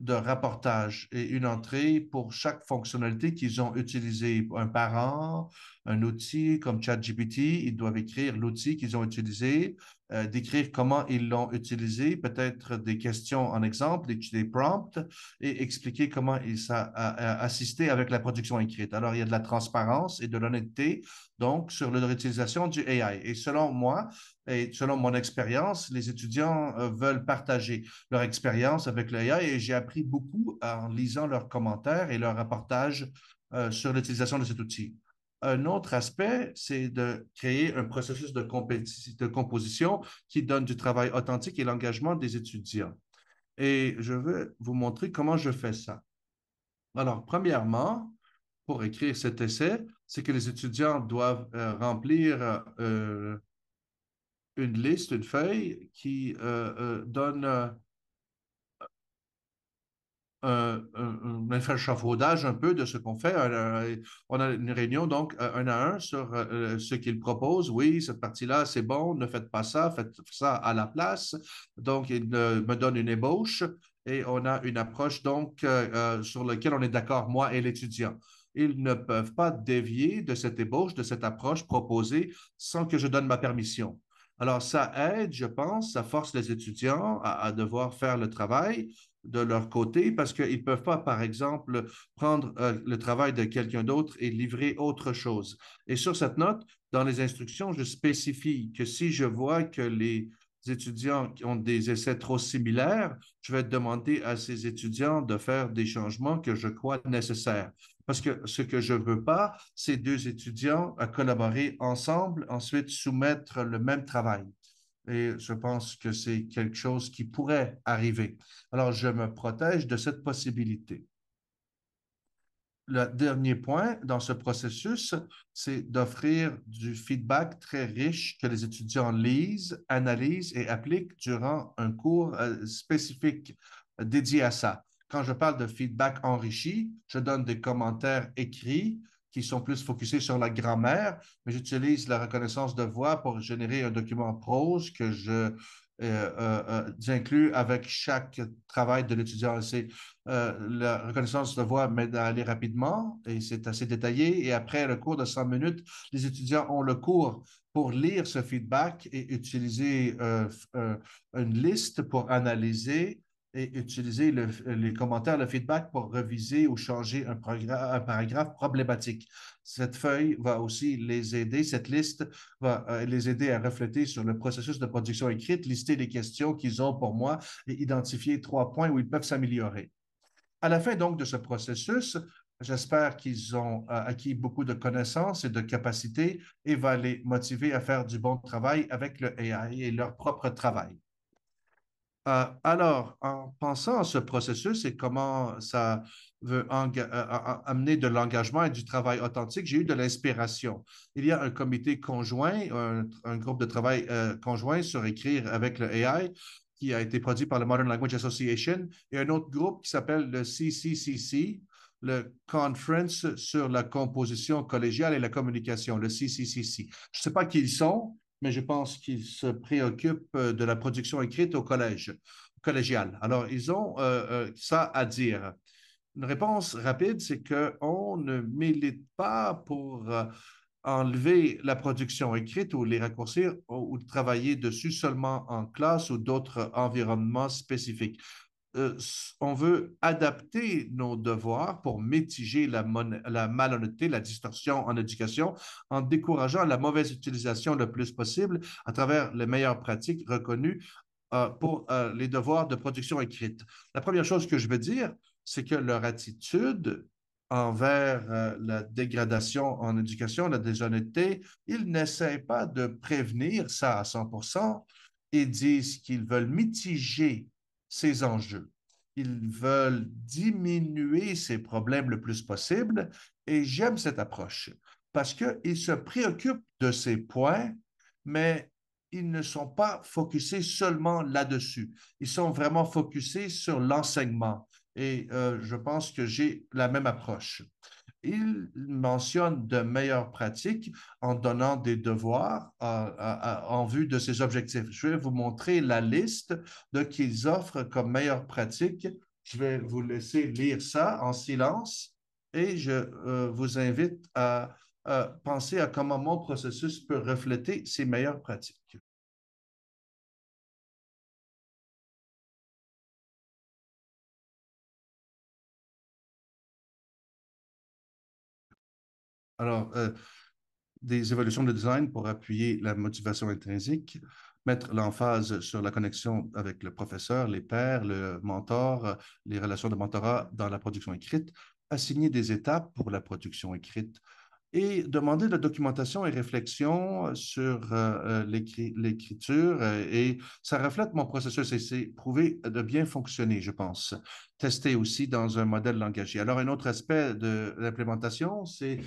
de rapportage et une entrée pour chaque fonctionnalité qu'ils ont utilisée. Un parent, un outil comme ChatGPT, ils doivent écrire l'outil qu'ils ont utilisé, euh, décrire comment ils l'ont utilisé, peut-être des questions en exemple, des, prompts, et expliquer comment ils ont assisté avec la production écrite. Alors, il y a de la transparence et de l'honnêteté, donc, sur l'utilisation du AI. Et selon moi, et selon mon expérience, les étudiants euh, veulent partager leur expérience avec l'AI et j'ai appris beaucoup en lisant leurs commentaires et leurs rapportages euh, sur l'utilisation de cet outil. Un autre aspect, c'est de créer un processus de, composition qui donne du travail authentique et l'engagement des étudiants. Et je vais vous montrer comment je fais ça. Alors, premièrement, pour écrire cet essai, c'est que les étudiants doivent euh, remplir euh, une liste, une feuille qui euh, donne un, un, échafaudage un peu de ce qu'on fait. on a une réunion, donc, un à un sur euh, ce qu'il propose. Oui, cette partie-là, c'est bon, ne faites pas ça, faites ça à la place. Donc, il me donne une ébauche et on a une approche, donc, euh, euh, sur laquelle on est d'accord, moi et l'étudiant. Ils ne peuvent pas dévier de cette ébauche, de cette approche proposée sans que je donne ma permission. Alors, ça aide, je pense, ça force les étudiants à devoir faire le travail de leur côté parce qu'ils ne peuvent pas, par exemple, prendre euh, le travail de quelqu'un d'autre et livrer autre chose. Et sur cette note, dans les instructions, je spécifie que si je vois que les étudiants ont des essais trop similaires, je vais demander à ces étudiants de faire des changements que je crois nécessaires. Parce que ce que je ne veux pas, c'est deux étudiants à collaborer ensemble, ensuite soumettre le même travail et je pense que c'est quelque chose qui pourrait arriver. Alors, je me protège de cette possibilité. Le dernier point dans ce processus, c'est d'offrir du feedback très riche que les étudiants lisent, analysent et appliquent durant un cours euh, spécifique dédié à ça. Quand je parle de feedback enrichi, je donne des commentaires écrits qui sont plus focusés sur la grammaire, mais j'utilise la reconnaissance de voix pour générer un document prose que je euh, euh, euh, avec chaque travail de l'étudiant. C'est la reconnaissance de voix m'aide à aller rapidement et c'est assez détaillé. Et après le cours de 100 minutes, les étudiants ont le cours pour lire ce feedback et utiliser une liste pour analyser et utiliser les commentaires, le feedback pour reviser ou changer un, paragraphe problématique. Cette feuille va aussi les aider, cette liste va euh, les aider à refléter sur le processus de production écrite, lister les questions qu'ils ont pour moi et identifier trois points où ils peuvent s'améliorer. À la fin donc de ce processus, J'espère qu'ils ont euh, acquis beaucoup de connaissances et de capacités et va les motiver à faire du bon travail avec le AI et leur propre travail. Euh, alors, en pensant à ce processus et comment ça veut amener de l'engagement et du travail authentique, j'ai eu de l'inspiration. Il y a un comité conjoint, un, groupe de travail conjoint sur écrire avec le AI qui a été produit par le Modern Language Association et un autre groupe qui s'appelle le CCCC, le Conference sur la composition collégiale et la communication, le CCCC. Je ne sais pas qui ils sont, mais je pense qu'ils se préoccupent de la production écrite au collège, collégial. Alors, ils ont euh, euh, ça à dire. Une réponse rapide, c'est qu'on ne milite pas pour euh, enlever la production écrite ou les raccourcir ou, travailler dessus seulement en classe ou d'autres environnements spécifiques. Euh, on veut adapter nos devoirs pour mitiger la, malhonnêteté, la distorsion en éducation, en décourageant la mauvaise utilisation le plus possible à travers les meilleures pratiques reconnues euh, pour euh, les devoirs de production écrite. La première chose que je veux dire, c'est que leur attitude envers la dégradation en éducation, la déshonnêteté, ils n'essaient pas de prévenir ça à 100% Ils disent qu'ils veulent mitiger ces enjeux. Ils veulent diminuer ces problèmes le plus possible et j'aime cette approche parce qu'ils se préoccupent de ces points, mais ils ne sont pas focusés seulement là-dessus. Ils sont vraiment focusés sur l'enseignement et euh, je pense que j'ai la même approche. Il mentionne de meilleures pratiques en donnant des devoirs en vue de ces objectifs. Je vais vous montrer la liste de qu'ils offrent comme meilleures pratiques. Je vais vous laisser lire ça en silence et je euh, vous invite à penser à comment mon processus peut refléter ces meilleures pratiques. Alors, euh, des évolutions de design pour appuyer la motivation intrinsèque, mettre l'emphase sur la connexion avec le professeur, les pairs, le mentor, les relations de mentorat dans la production écrite, assigner des étapes pour la production écrite et demander de la documentation et réflexion sur euh, euh, l'écriture. et ça reflète mon processus et c'est prouvé de bien fonctionner, je pense. Tester aussi dans un modèle langagier. Alors, un autre aspect de l'implémentation, c'est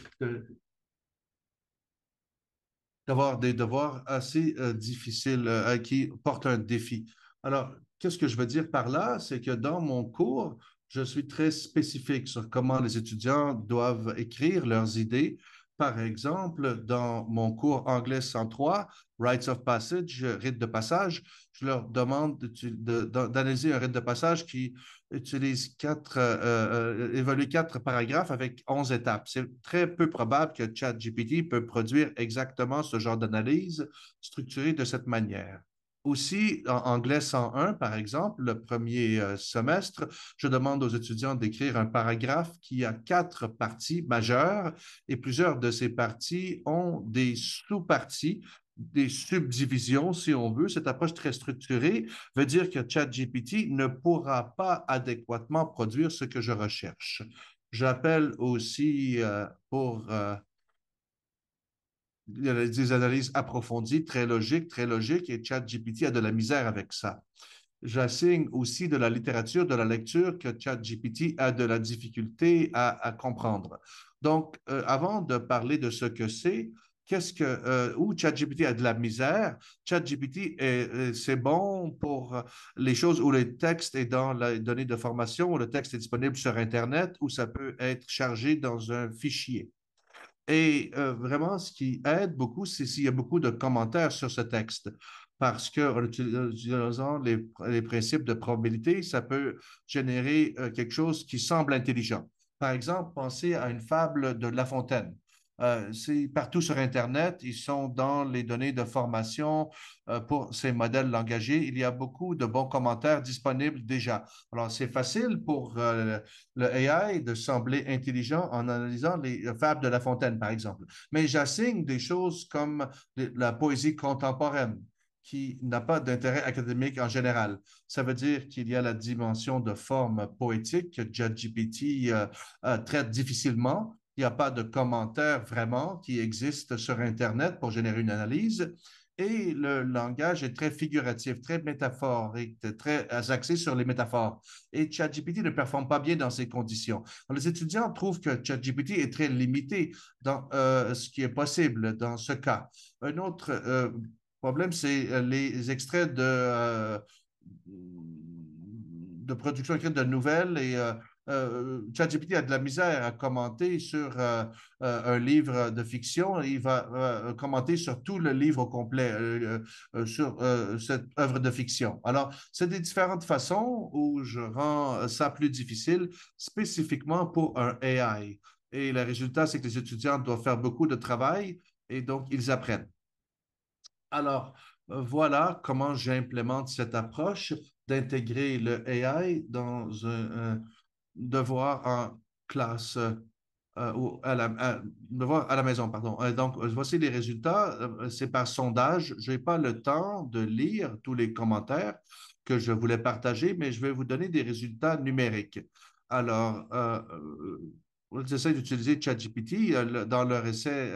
d'avoir des devoirs assez euh, difficiles qui portent un défi. Alors, qu'est-ce que je veux dire par là? C'est que dans mon cours, je suis très spécifique sur comment les étudiants doivent écrire leurs idées. Par exemple, dans mon cours anglais 103, Rites of Passage, rite de passage, je leur demande d'analyser un rite de passage qui utilise quatre, euh, euh, évalue quatre paragraphes avec onze étapes. C'est très peu probable que ChatGPT peut produire exactement ce genre d'analyse structurée de cette manière. Aussi, en anglais 101, par exemple, le premier euh, semestre, je demande aux étudiants d'écrire un paragraphe qui a quatre parties majeures et plusieurs de ces parties ont des sous-parties des subdivisions, si on veut. Cette approche très structurée veut dire que ChatGPT ne pourra pas adéquatement produire ce que je recherche. J'appelle aussi euh, pour euh, il y a des analyses approfondies, très logiques, très logiques, et ChatGPT a de la misère avec ça. J'assigne aussi de la littérature, de la lecture que ChatGPT a de la difficulté à, comprendre. Donc, euh, avant de parler de ce que c'est, qu'est-ce que euh, où ChatGPT a de la misère, ChatGPT c'est bon pour les choses où le texte est dans la donnée de formation, où le texte est disponible sur Internet, où ça peut être chargé dans un fichier? Et euh, vraiment, ce qui aide beaucoup, c'est s'il y a beaucoup de commentaires sur ce texte. Parce qu'en utilisant les, principes de probabilité, ça peut générer euh, quelque chose qui semble intelligent. Par exemple, pensez à une fable de La Fontaine. Euh, c'est partout sur Internet. Ils sont dans les données de formation euh, pour ces modèles langagiers. Il y a beaucoup de bons commentaires disponibles déjà. Alors, c'est facile pour euh, le AI de sembler intelligent en analysant les fables de La Fontaine, par exemple. Mais j'assigne des choses comme la poésie contemporaine qui n'a pas d'intérêt académique en général. Ça veut dire qu'il y a la dimension de forme poétique que euh, euh, traite difficilement. Il n'y a pas de commentaires vraiment qui existent sur Internet pour générer une analyse. Et le langage est très figuratif, très métaphorique, très axé sur les métaphores. Et ChatGPT ne performe pas bien dans ces conditions. les étudiants trouvent que ChatGPT est très limité dans euh, ce qui est possible dans ce cas. Un autre problème, c'est euh, les extraits de, euh, de production écrite de nouvelles et euh, ChatGPT a de la misère à commenter sur un livre de fiction. Il va commenter sur tout le livre au complet, sur cette œuvre de fiction. Alors, c'est des différentes façons où je rends ça plus difficile, spécifiquement pour un AI. Et le résultat, c'est que les étudiants doivent faire beaucoup de travail et donc ils apprennent. Alors, euh, voilà comment j'implémente cette approche d'intégrer le AI dans un, devoir en classe euh, ou à la, à la maison, pardon. Euh, donc, voici les résultats. C'est par sondage. Je n'ai pas le temps de lire tous les commentaires que je voulais partager, mais je vais vous donner des résultats numériques. Alors, j'essaie d'utiliser ChatGPT dans leur essai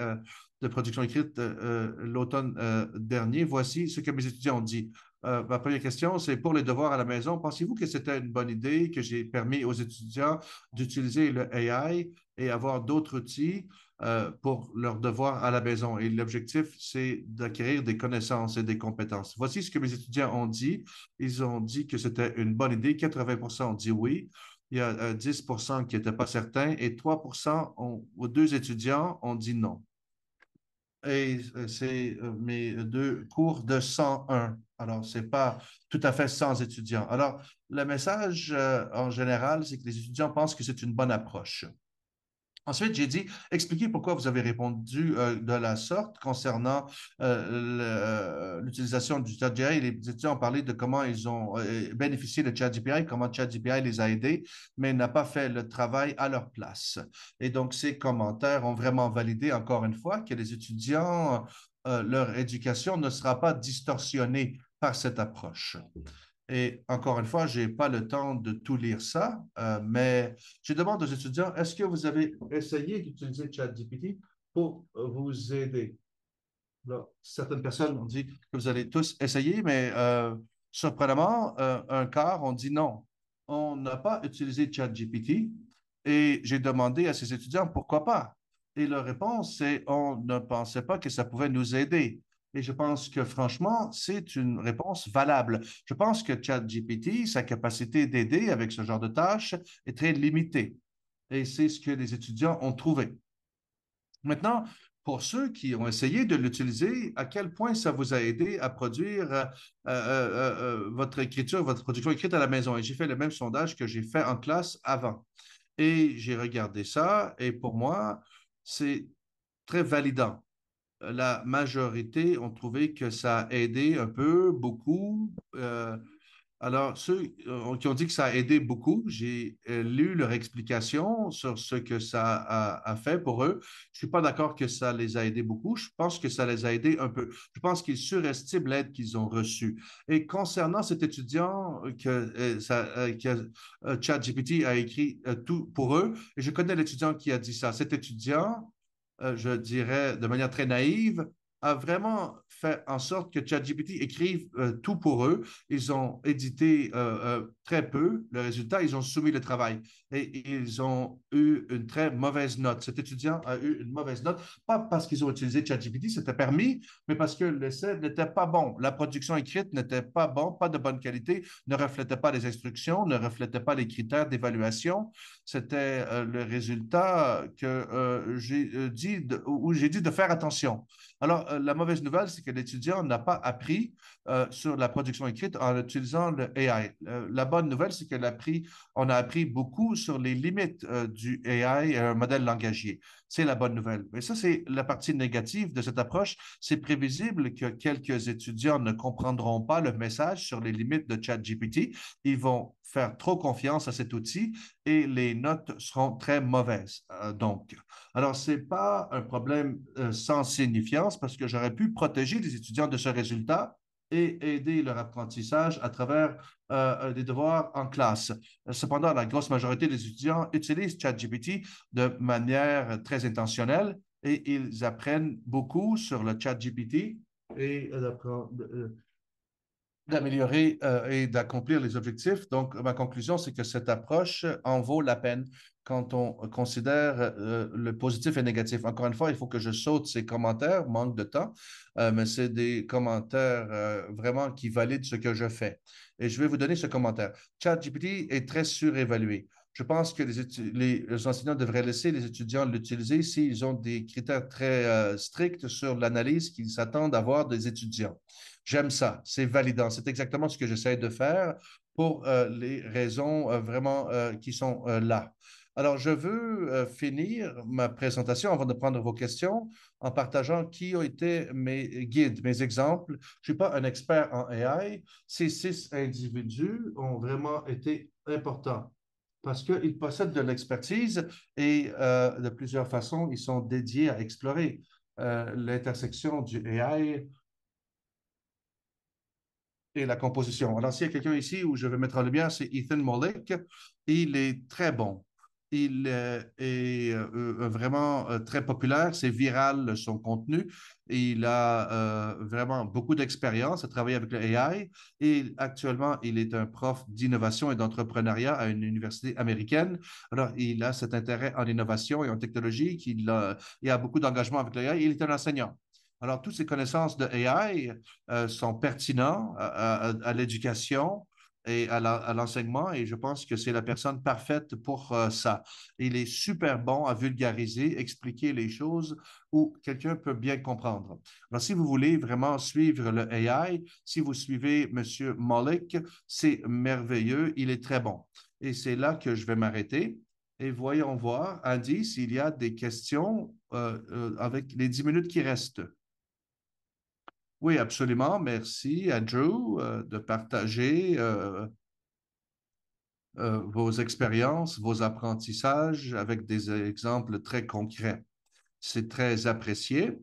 de production écrite euh, euh, l'automne euh, dernier. Voici ce que mes étudiants ont dit. Ma première question, c'est pour les devoirs à la maison, pensez-vous que c'était une bonne idée que j'ai permis aux étudiants d'utiliser le AI et avoir d'autres outils pour leurs devoirs à la maison? Et l'objectif, c'est d'acquérir des connaissances et des compétences. Voici ce que mes étudiants ont dit. Ils ont dit que c'était une bonne idée. 80% ont dit oui. Il y a 10% qui n'étaient pas certains et 3% ont, deux étudiants ont dit non et euh, c'est euh, mes deux cours de 101. Alors, ce n'est pas tout à fait sans étudiants. Alors, le message euh, en général, c'est que les étudiants pensent que c'est une bonne approche. Ensuite, j'ai dit, expliquez pourquoi vous avez répondu euh, de la sorte concernant euh, l'utilisation du ChatGPI. Les étudiants ont parlé de comment ils ont euh, bénéficié de ChatGPI, comment ChatGPI les a aidés, mais n'a pas fait le travail à leur place. Et donc, ces commentaires ont vraiment validé, encore une fois, que les étudiants, leur éducation ne sera pas distorsionnée par cette approche. Et encore une fois, je n'ai pas le temps de tout lire ça, euh, mais je demande aux étudiants, est-ce que vous avez essayé d'utiliser ChatGPT pour vous aider? certaines personnes ont dit que vous allez tous essayer, mais euh, surprenamment, euh, un quart ont dit non. On n'a pas utilisé ChatGPT et j'ai demandé à ces étudiants pourquoi pas? Et leur réponse, c'est on ne pensait pas que ça pouvait nous aider. Et je pense que franchement, c'est une réponse valable. Je pense que ChatGPT, sa capacité d'aider avec ce genre de tâches est très limitée. Et c'est ce que les étudiants ont trouvé. Maintenant, pour ceux qui ont essayé de l'utiliser, à quel point ça vous a aidé à produire euh, euh, euh, votre écriture, votre production écrite à la maison? Et j'ai fait le même sondage que j'ai fait en classe avant. Et j'ai regardé ça, et pour moi, c'est très validant la majorité ont trouvé que ça a aidé un peu, beaucoup. Euh, alors, ceux euh, qui ont dit que ça a aidé beaucoup, j'ai euh, lu leur explication sur ce que ça a, fait pour eux. Je ne suis pas d'accord que ça les a aidés beaucoup. Je pense que ça les a aidés un peu. Je pense qu'ils surestiment l'aide qu'ils ont reçue. Et concernant cet étudiant que, que ChatGPT a écrit tout pour eux, et je connais l'étudiant qui a dit ça. Cet étudiant je dirais de manière très naïve, a vraiment fait en sorte que ChatGPT écrive euh, tout pour eux. Ils ont édité euh, très peu. Le résultat, ils ont soumis le travail et ils ont eu une très mauvaise note. Cet étudiant a eu une mauvaise note, pas parce qu'ils ont utilisé ChatGPT, c'était permis, mais parce que l'essai n'était pas bon. La production écrite n'était pas bon, pas de bonne qualité, ne reflétait pas les instructions, ne reflétait pas les critères d'évaluation. C'était euh, le résultat que euh, j'ai euh, dit, où j'ai dit de faire attention. Alors, la mauvaise nouvelle, c'est que l'étudiant n'a pas appris sur la production écrite en utilisant le AI. la bonne nouvelle, c'est qu'on a appris, beaucoup sur les limites euh, du AI, un modèle langagier. C'est la bonne nouvelle. Mais ça, c'est la partie négative de cette approche. C'est prévisible que quelques étudiants ne comprendront pas le message sur les limites de ChatGPT. Ils vont faire trop confiance à cet outil et les notes seront très mauvaises. Euh, donc, alors, ce n'est pas un problème euh, sans signifiance parce que j'aurais pu protéger les étudiants de ce résultat et aider leur apprentissage à travers euh, des devoirs en classe. Cependant, la grosse majorité des étudiants utilisent ChatGPT de manière très intentionnelle et ils apprennent beaucoup sur le ChatGPT et d'améliorer euh, et d'accomplir les objectifs. Donc, ma conclusion, c'est que cette approche en vaut la peine quand on considère euh, le positif et négatif. Encore une fois, il faut que je saute ces commentaires, manque de temps, euh, mais c'est des commentaires vraiment qui valident ce que je fais. Et je vais vous donner ce commentaire. ChatGPT est très surévalué. Je pense que les, les, enseignants devraient laisser les étudiants l'utiliser s'ils ont des critères très stricts sur l'analyse qu'ils s'attendent à avoir des étudiants. J'aime ça, c'est validant. C'est exactement ce que j'essaie de faire pour euh, les raisons euh, vraiment euh, qui sont là. Alors, je veux finir ma présentation avant de prendre vos questions en partageant qui ont été mes guides, mes exemples. Je ne suis pas un expert en AI. Ces six individus ont vraiment été importants parce qu'ils possèdent de l'expertise et de plusieurs façons, ils sont dédiés à explorer l'intersection du AI et la composition. Alors, s'il y a quelqu'un ici où je vais mettre en lumière, c'est Ethan Mollick. Il est très bon. Il euh, est euh, euh, vraiment très populaire, c'est viral son contenu. Il a vraiment beaucoup d'expérience à travailler avec le AI et actuellement, il est un prof d'innovation et d'entrepreneuriat à une université américaine. Alors, il a cet intérêt en innovation et en technologie, il a, il a beaucoup d'engagement avec l'AI. Il est un enseignant. Alors, toutes ces connaissances de AI euh, sont pertinentes à, l'éducation et à l'enseignement, et je pense que c'est la personne parfaite pour euh, ça. Il est super bon à vulgariser, expliquer les choses où quelqu'un peut bien comprendre. Alors, si vous voulez vraiment suivre le AI, si vous suivez M. Mollick, c'est merveilleux, il est très bon. Et c'est là que je vais m'arrêter. Et voyons voir, Andy, s'il y a des questions euh, avec les dix minutes qui restent. Oui, absolument. Merci, Andrew, euh, de partager euh, euh, vos expériences, vos apprentissages avec des exemples très concrets. C'est très apprécié.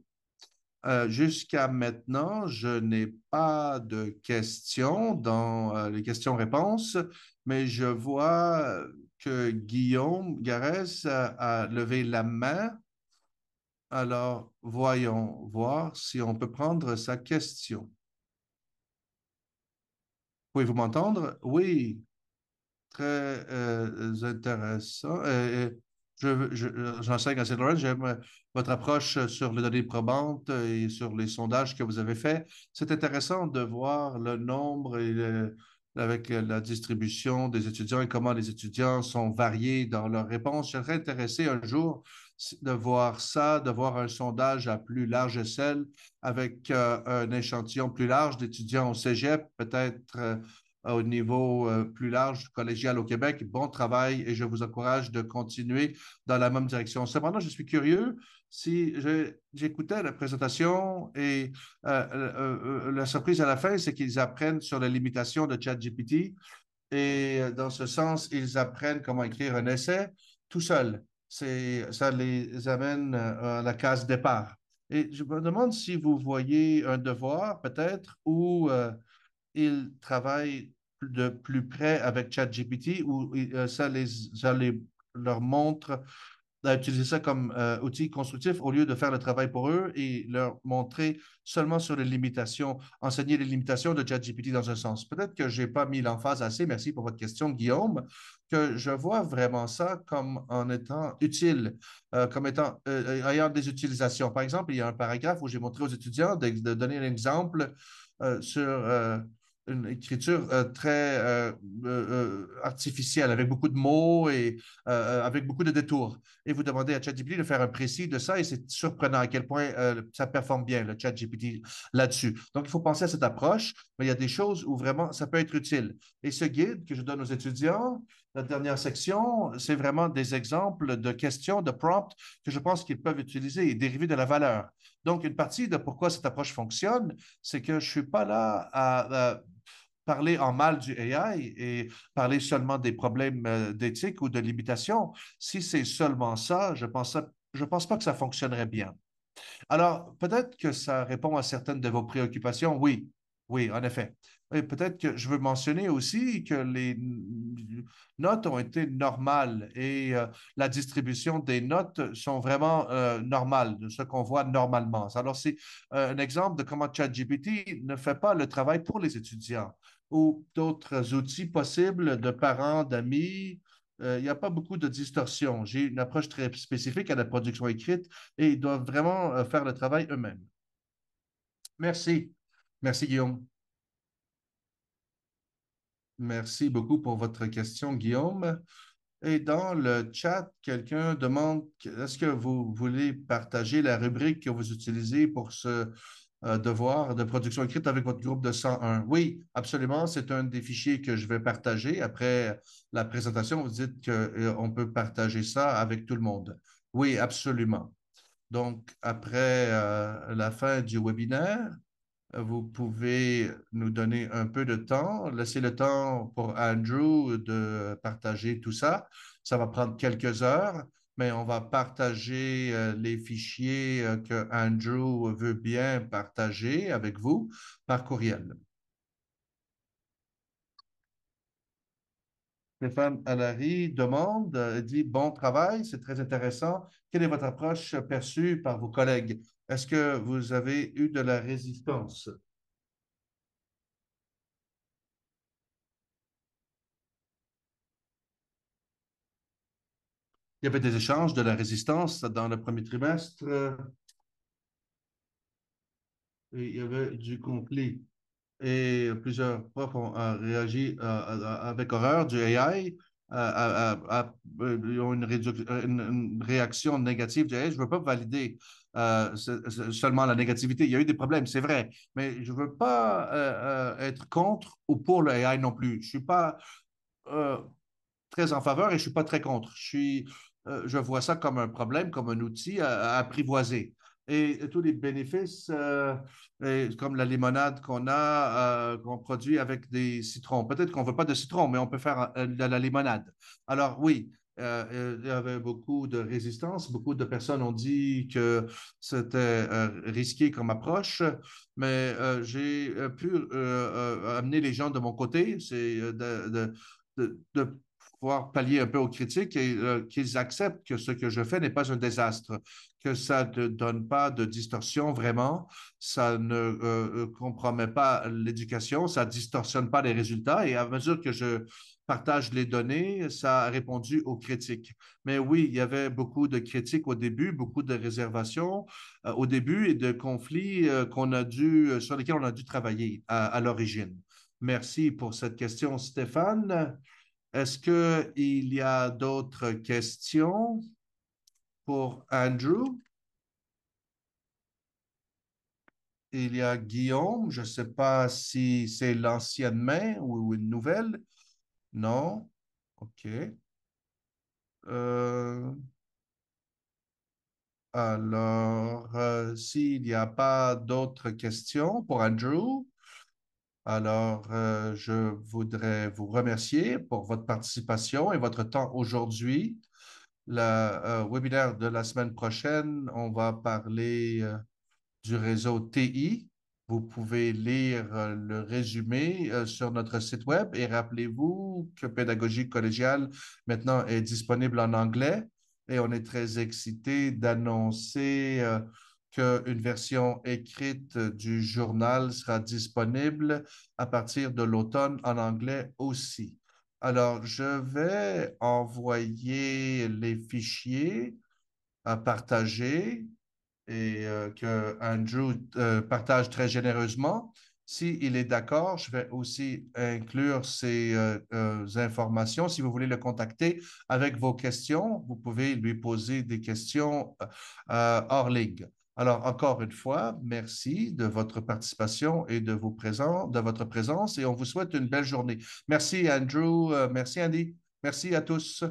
Jusqu'à maintenant, je n'ai pas de questions dans les questions-réponses, mais je vois que Guillaume Garès a levé la main. Alors, voyons voir si on peut prendre sa question. Pouvez-vous m'entendre? Oui, très euh, intéressant. Euh, euh, j'enseigne à Saint-Laurent. J'aime votre approche sur les données probantes et sur les sondages que vous avez faits. C'est intéressant de voir le nombre avec la distribution des étudiants et comment les étudiants sont variés dans leurs réponses. Je serais intéressé un jour de voir ça, de voir un sondage à plus large échelle avec euh, un échantillon plus large d'étudiants au cégep, peut-être euh, au niveau euh, plus large collégial au Québec. Bon travail et je vous encourage de continuer dans la même direction. Cependant, je suis curieux si j'écoutais la présentation et la surprise à la fin, c'est qu'ils apprennent sur les limitations de ChatGPT et dans ce sens, ils apprennent comment écrire un essai tout seul ça les amène euh, à la case départ. Et je me demande si vous voyez un devoir peut-être où euh, ils travaillent de plus près avec ChatGPT, où euh, ça, les, ça les, leur montre d'utiliser ça comme euh, outil constructif au lieu de faire le travail pour eux et leur montrer seulement sur les limitations, enseigner les limitations de ChatGPT dans un sens. Peut-être que je n'ai pas mis l'emphase assez, merci pour votre question, Guillaume, que je vois vraiment ça comme en étant utile, euh, comme étant euh, ayant des utilisations. Par exemple, il y a un paragraphe où j'ai montré aux étudiants de, donner un exemple sur une écriture très artificielle, avec beaucoup de mots et avec beaucoup de détours. Et vous demandez à ChatGPT de faire un précis de ça, et c'est surprenant à quel point ça performe bien, le ChatGPT, là-dessus. Donc, il faut penser à cette approche, mais il y a des choses où vraiment ça peut être utile. Et ce guide que je donne aux étudiants, la dernière section, c'est vraiment des exemples de questions, de prompts que je pense qu'ils peuvent utiliser et dériver de la valeur. Donc, une partie de pourquoi cette approche fonctionne, c'est que je ne suis pas là à, parler en mal du AI et parler seulement des problèmes euh, d'éthique ou de limitation. Si c'est seulement ça, je pense, je pense pas que ça fonctionnerait bien. Alors, peut-être que ça répond à certaines de vos préoccupations, oui. Oui, en effet. Et peut-être que je veux mentionner aussi que les notes ont été normales et euh, la distribution des notes sont vraiment euh, normales, de ce qu'on voit normalement. Alors, c'est euh, un exemple de comment ChatGPT ne fait pas le travail pour les étudiants ou d'autres outils possibles de parents, d'amis. il n'y a pas beaucoup de distorsion. J'ai une approche très spécifique à la production écrite et ils doivent vraiment faire le travail eux-mêmes. Merci. Merci, Guillaume. Merci beaucoup pour votre question, Guillaume. Et dans le chat, quelqu'un demande est-ce que vous voulez partager la rubrique que vous utilisez pour ce euh, devoir de production écrite avec votre groupe de 101? Oui, absolument. C'est un des fichiers que je vais partager. Après la présentation, vous dites qu'on euh, peut partager ça avec tout le monde. Oui, absolument. Donc, après euh, la fin du webinaire, vous pouvez nous donner un peu de temps, laisser le temps pour Andrew de partager tout ça. Ça va prendre quelques heures, mais on va partager euh, les fichiers euh, que Andrew veut bien partager avec vous par courriel. Stéphane Allary demande, dit Bon travail, c'est très intéressant. Quelle est votre approche perçue par vos collègues? Est-ce que vous avez eu de la résistance? Il y avait des échanges de la résistance dans le premier trimestre. Il y avait du conflit et plusieurs profs ont réagi avec horreur du AI, ils ont une, réaction négative AI. Je ne veux pas valider euh, seulement la négativité. Il y a eu des problèmes, c'est vrai, mais je ne veux pas euh, euh, être contre ou pour le AI non plus. Je ne suis pas très en faveur et je ne suis pas très contre. Je vois ça comme un problème, comme un outil à apprivoiser et tous les bénéfices, euh, comme la limonade qu'on a, euh, qu'on produit avec des citrons. Peut-être qu'on ne veut pas de citron, mais on peut faire euh, de la limonade. Alors oui, il y avait beaucoup de résistance. Beaucoup de personnes ont dit que c'était risqué comme approche, mais j'ai pu amener les gens de mon côté, c'est de, pouvoir pallier un peu aux critiques et euh, qu'ils acceptent que ce que je fais n'est pas un désastre, que ça ne donne pas de distorsion vraiment, ça ne euh, euh, compromet pas l'éducation, ça ne distorsionne pas les résultats et à mesure que je partage les données, ça a répondu aux critiques. Mais oui, il y avait beaucoup de critiques au début, beaucoup de réservations au début et de conflits qu'on a dû, sur lesquels on a dû travailler à l'origine. Merci pour cette question, Stéphane. Est-ce qu'il y a d'autres questions pour Andrew? Il y a Guillaume, je ne sais pas si c'est l'ancienne main ou une nouvelle. Non? OK. Euh, alors, euh, s'il n'y a pas d'autres questions pour Andrew, alors, euh, je voudrais vous remercier pour votre participation et votre temps aujourd'hui. Le euh, webinaire de la semaine prochaine, on va parler euh, du réseau TI. Vous pouvez lire le résumé sur notre site web et rappelez-vous que Pédagogie collégiale maintenant est disponible en anglais et on est très excité d'annoncer qu'une version écrite du journal sera disponible à partir de l'automne en anglais aussi. Alors, je vais envoyer les fichiers à partager et euh, que Andrew euh, partage très généreusement. S'il est d'accord, je vais aussi inclure ces euh, informations. Si vous voulez le contacter avec vos questions, vous pouvez lui poser des questions hors ligne. Alors, encore une fois, merci de votre participation et de, votre présence et on vous souhaite une belle journée. Merci, Andrew. Euh, merci, Andy. Merci à tous.